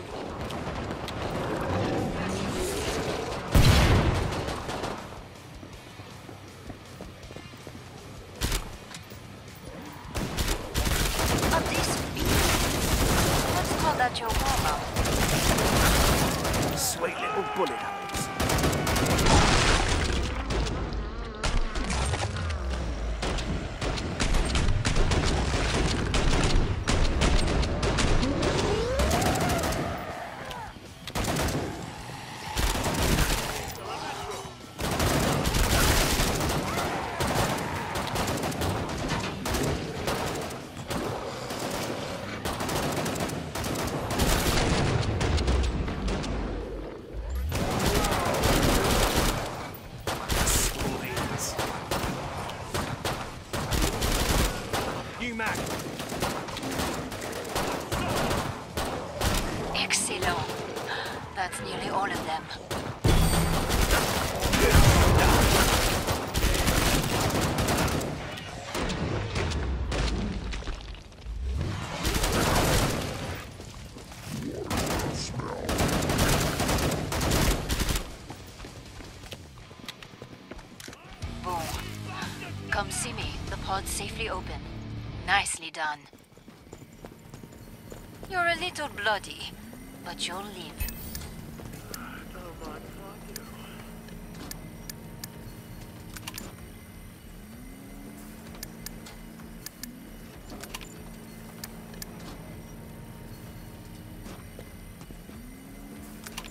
go. Safely open. Nicely done. You're a little bloody, but you'll live.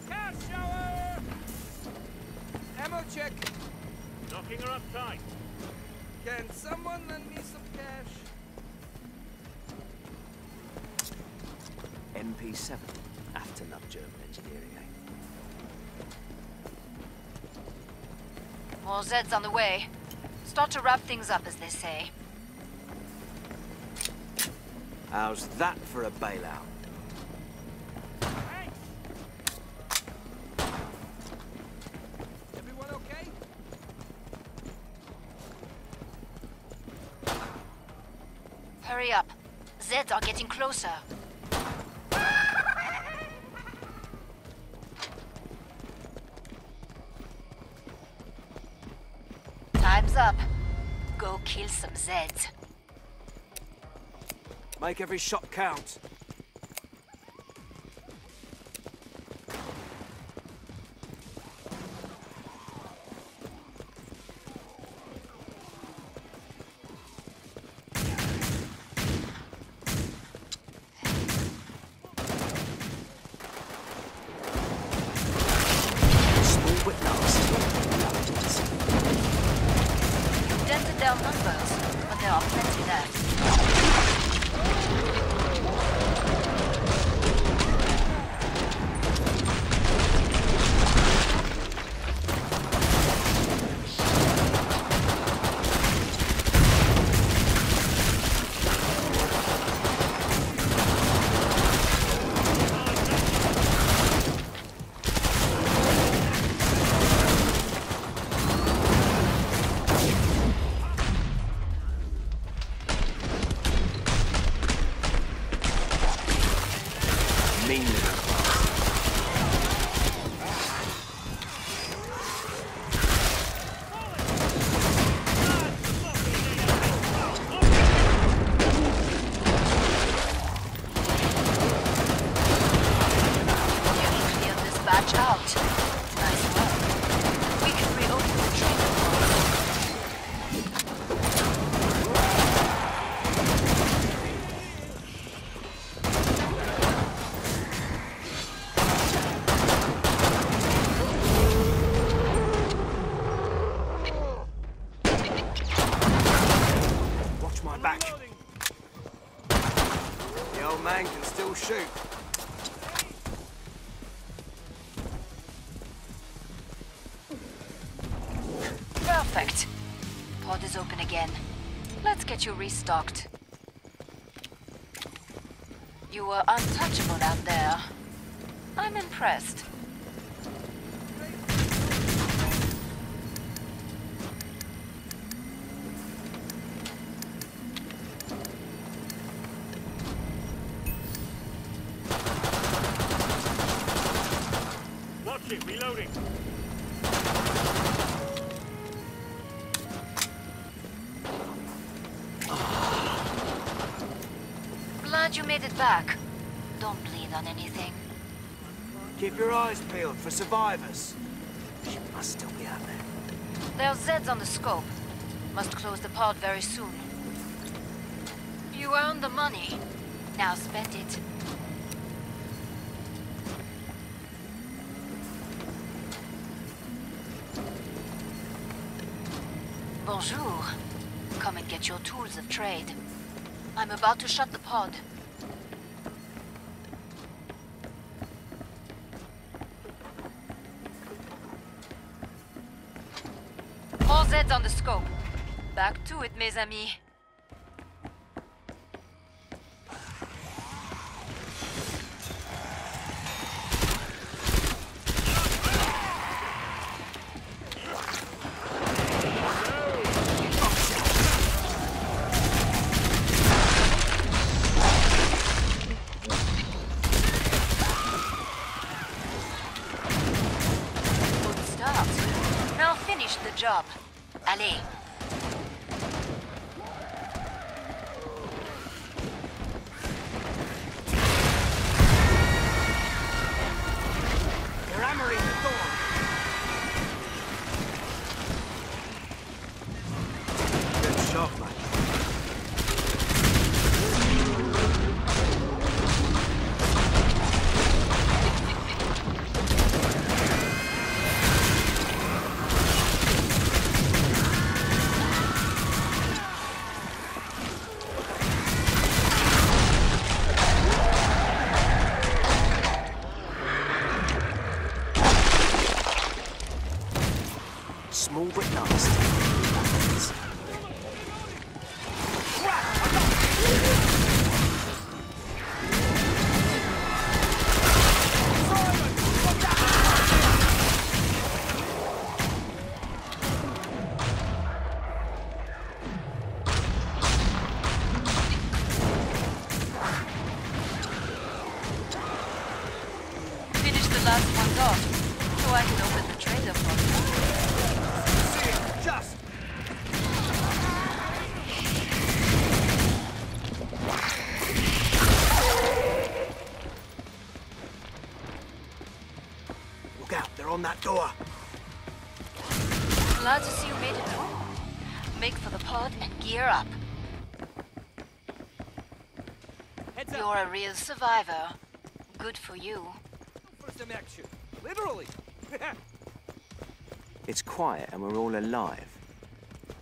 Cash shower! Ammo check. Knocking her up tight. Can someone lend me some cash? MP7. After love German engineering, eh? More Zeds on the way. Start to wrap things up, as they say. How's that for a bailout? Thanks. Everyone okay? Hurry up. Zeds are getting closer. Time's up. Go kill some Zeds. Make every shot count. Small but nasty. You've dented their numbers, but there are plenty left. Mean little Nearly cleared this batch out. Nice work. We can reopen the training hall. Watch my back. The old man can still shoot. Perfect. Pod is open again. Let's get you restocked. You were untouchable out there. I'm impressed. Eyes peeled for survivors. She must still be out there. There are Zeds on the scope. Must close the pod very soon. You earned the money. Now spend it. Bonjour. Come and get your tools of trade. I'm about to shut the pod. More Zeds on the scope. Back to it, mes amis. Small real survivor. Good for you. for some action. Literally. it's quiet and we're all alive.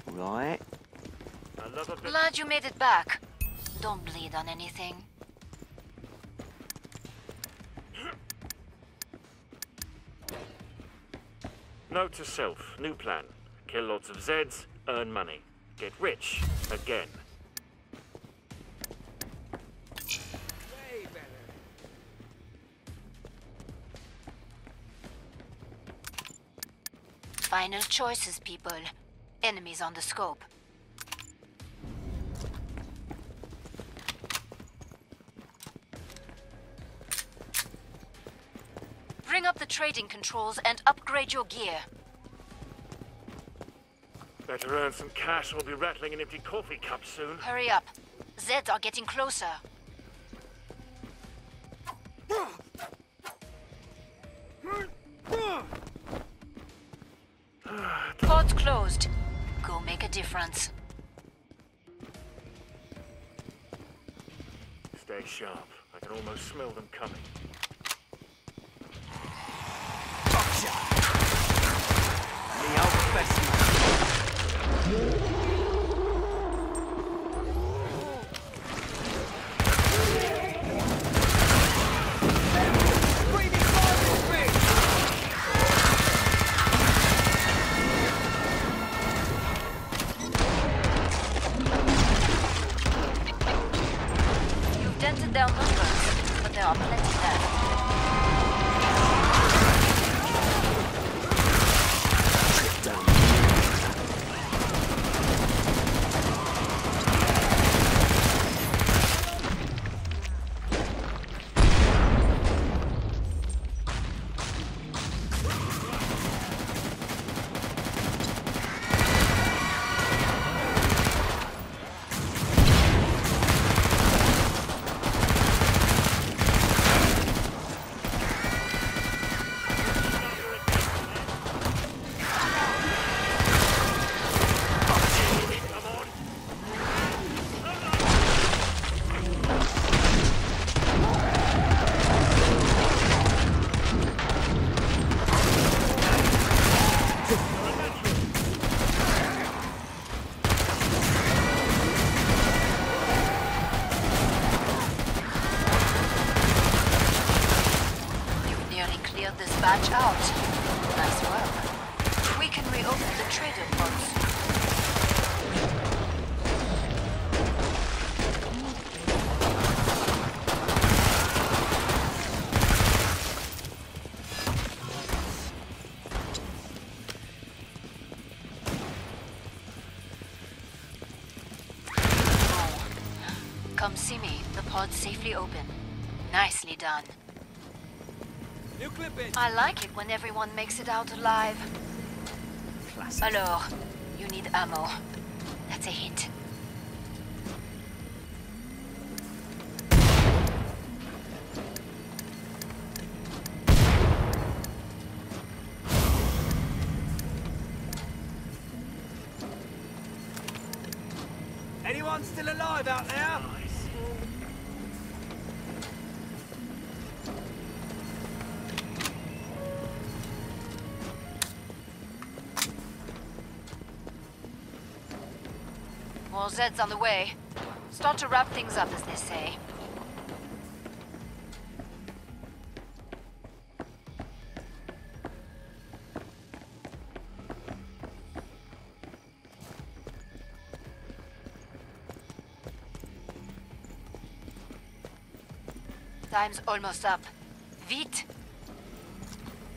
Right? I love a. Glad you made it back. Don't bleed on anything. Note to self, new plan. Kill lots of Zeds, earn money. Get rich, again. Final choices, people. Enemies on the scope. Bring up the trading controls and upgrade your gear. Better earn some cash or we'll be rattling an empty coffee cup soon. Hurry up. Zeds are getting closer. Sharp. I can almost smell them coming. I like it when everyone makes it out alive. Classic. Alors, you need ammo. That's a hint. More Zeds on the way. Start to wrap things up, as they say. Time's almost up. Vite!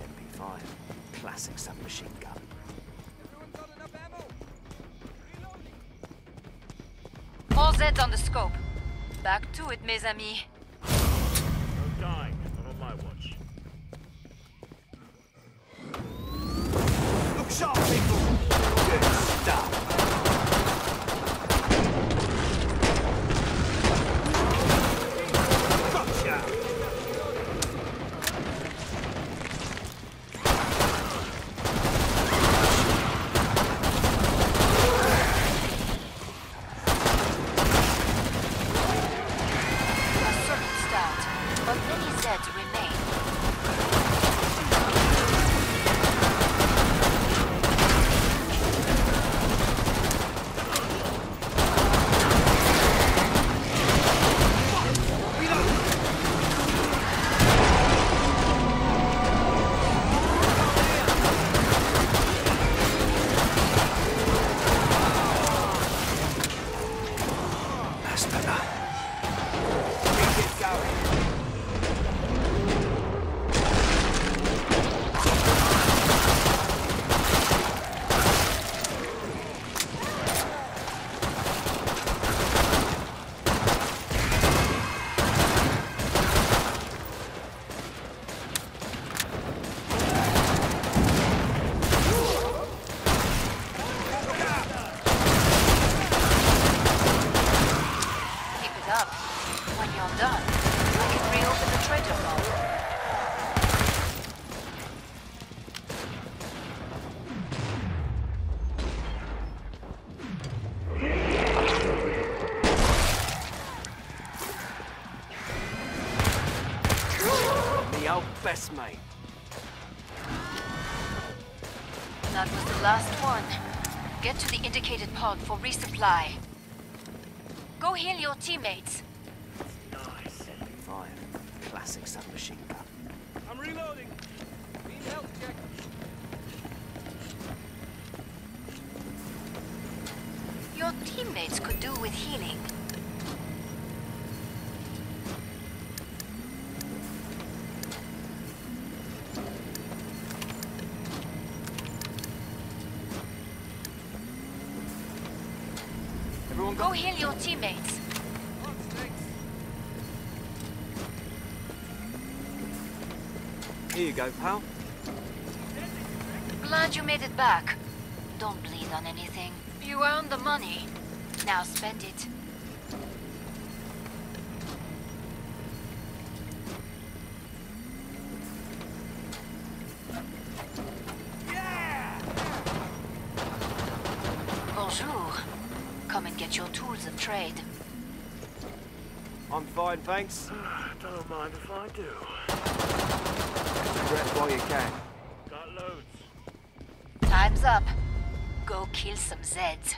MP5. Classic submachine Zeds on the scope. Back to it, mes amis. That was the last one. Get to the indicated pod for resupply. Go heal your teammates. Nice. MP5. Classic submachine gun. I'm reloading. Need health check. Your teammates could do with healing. Heal your teammates. Here you go, pal. Glad you made it back. Don't bleed on anything. You earned the money. Now spend it. Yeah! Bonjour. Come and get your tools of trade. I'm fine, thanks. Don't mind if I do. Rest while you can. Got loads. Time's up. Go kill some Zeds.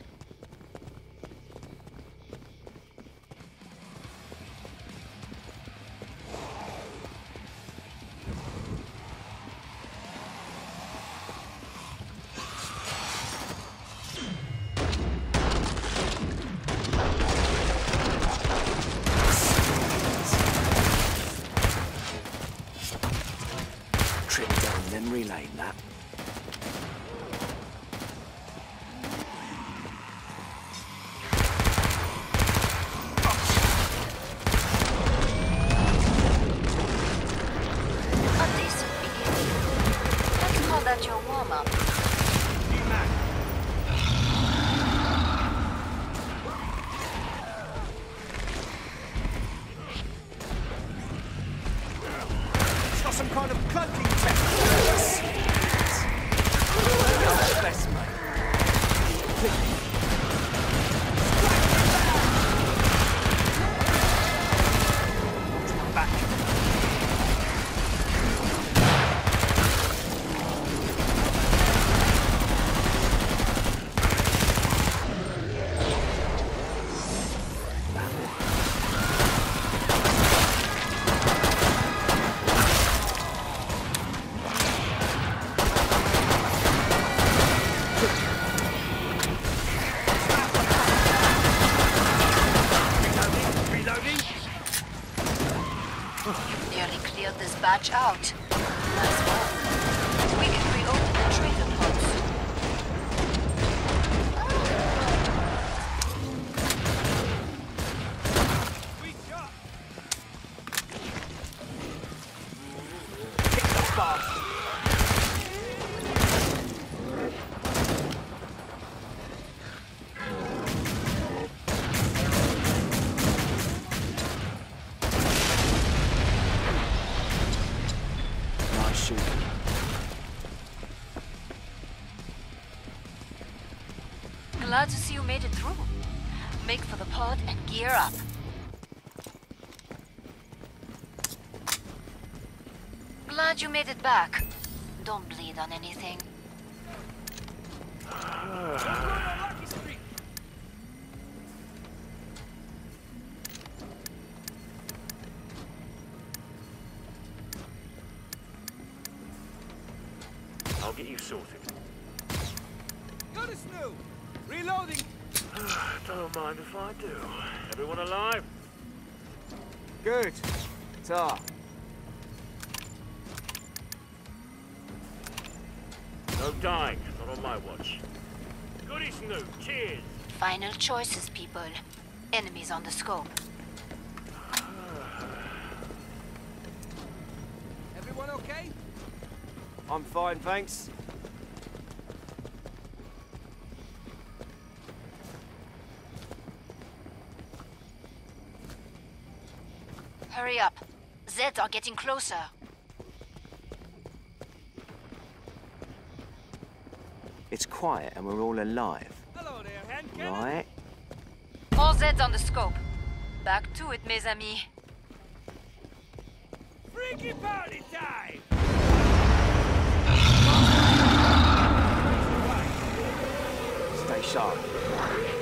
Gear up. Glad you made it back. Don't bleed on anything. I'll get you sorted. Got a snoo. Reloading. Don't mind if I do. Everyone alive? Good. Ta. No dying. Not on my watch. Goody Snoop. Cheers. Final choices, people. Enemies on the scope. Everyone okay? I'm fine, thanks. Hurry up. Zeds are getting closer. It's quiet and we're all alive, Hello there, hand right? More Zeds on the scope. Back to it, mes amis. Freaky party time. Stay sharp.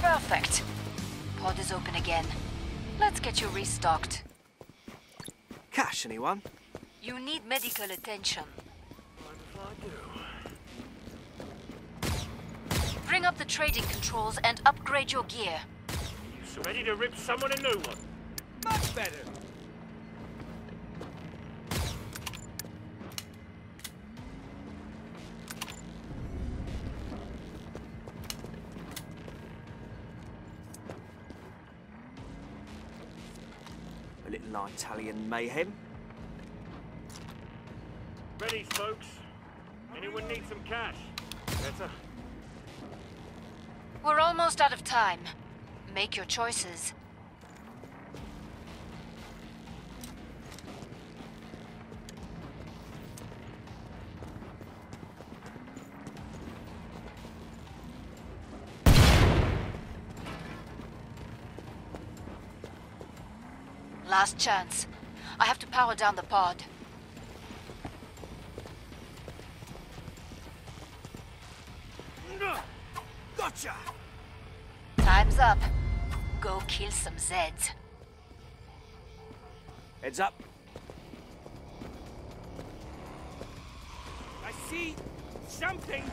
Perfect. Pod is open again. Let's get you restocked. Cash, anyone? You need medical attention. Bring up the trading controls and upgrade your gear. So ready to rip someone a new one? Much better. Italian mayhem. Ready, folks? Anyone need some cash? Better. We're almost out of time. Make your choices. Last chance. I have to power down the pod. Gotcha! Time's up. Go kill some Zeds. Heads up. I see something.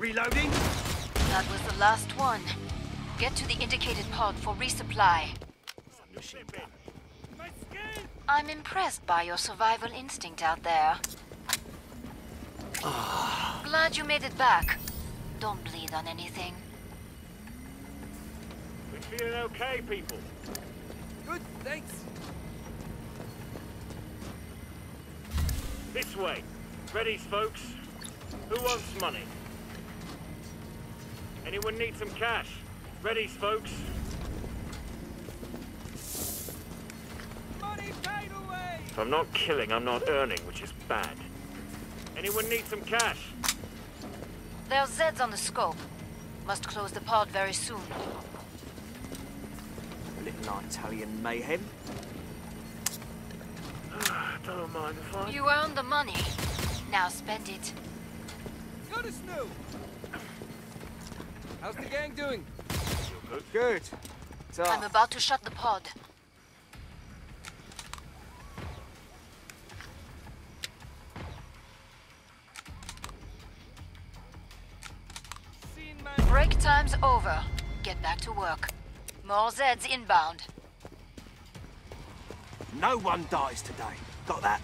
Reloading, reloading. That was the last one. Get to the indicated pod for resupply. Machine gun. My skin. I'm impressed by your survival instinct out there. Glad you made it back. Don't bleed on anything. We're feeling okay, people. Good, thanks. This way. Ready, folks? Who wants money? Anyone need some cash? Ready, folks? Money paid away. If I'm not killing, I'm not earning, which is bad. Anyone need some cash? There's Zeds on the scope. Must close the pod very soon. A little Italian mayhem. Don't mind if I... You earned the money. Now spend it. Got a snow. How's the gang doing? Good. I'm about to shut the pod. Break time's over. Get back to work. More Zeds inbound. No one dies today. Got that?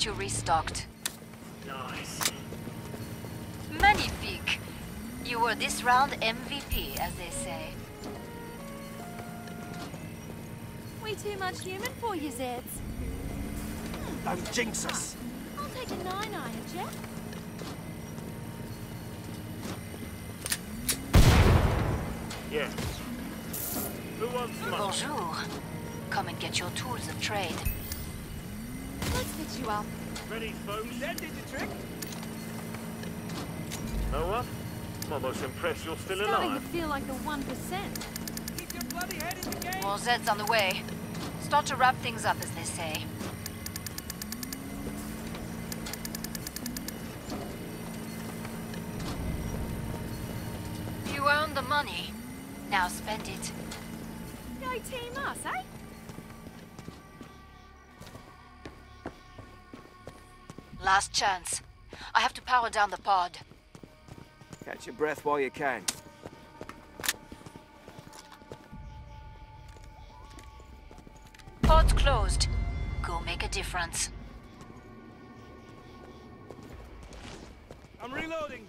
Get you restocked. Nice. Magnifique. You were this round MVP, as they say. We too much human for you, Zeds. Don't jinx us. I'll take a nine iron, Jeff. Yeah. Who wants? Bonjour. Come and get your tools of trade. Let's you up. Ready, folks? That did the trick. Know what? I'm almost impressed you're still Starting to alive. feel like the 1%. Keep your bloody head in the game. More Zeds on the way. Start to wrap things up, as they say. Chance. I have to power down the pod. Catch your breath while you can. Pod's closed. Go make a difference. I'm reloading.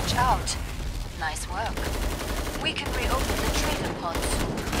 Batch out. Nice work. We can reopen the trader pod soon.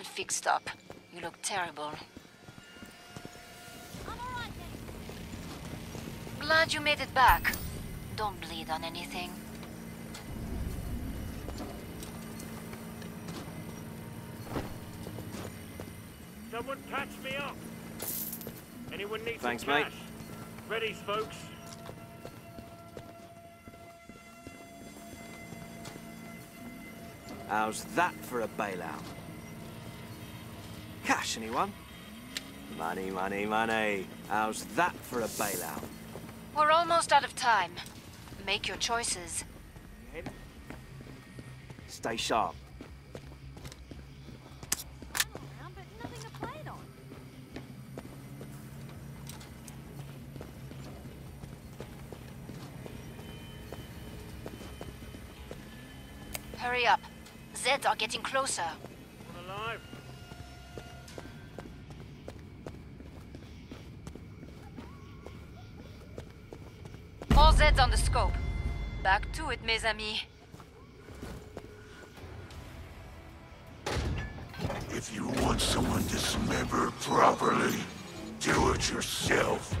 Get yourself fixed up. You look terrible. I'm alright. Glad you made it back. Don't bleed on anything. Someone patch me up. Anyone need Thanks, some mate. cash? Ready, folks? How's that for a bailout? Cash, anyone? Money, money, money. How's that for a bailout? We're almost out of time. Make your choices. Stay sharp. I'm around, but nothing to play it on. Hurry up. Zeds are getting closer. One alive? All Zeds on the scope. Back to it, mes amis. If you want someone dismembered properly, do it yourself.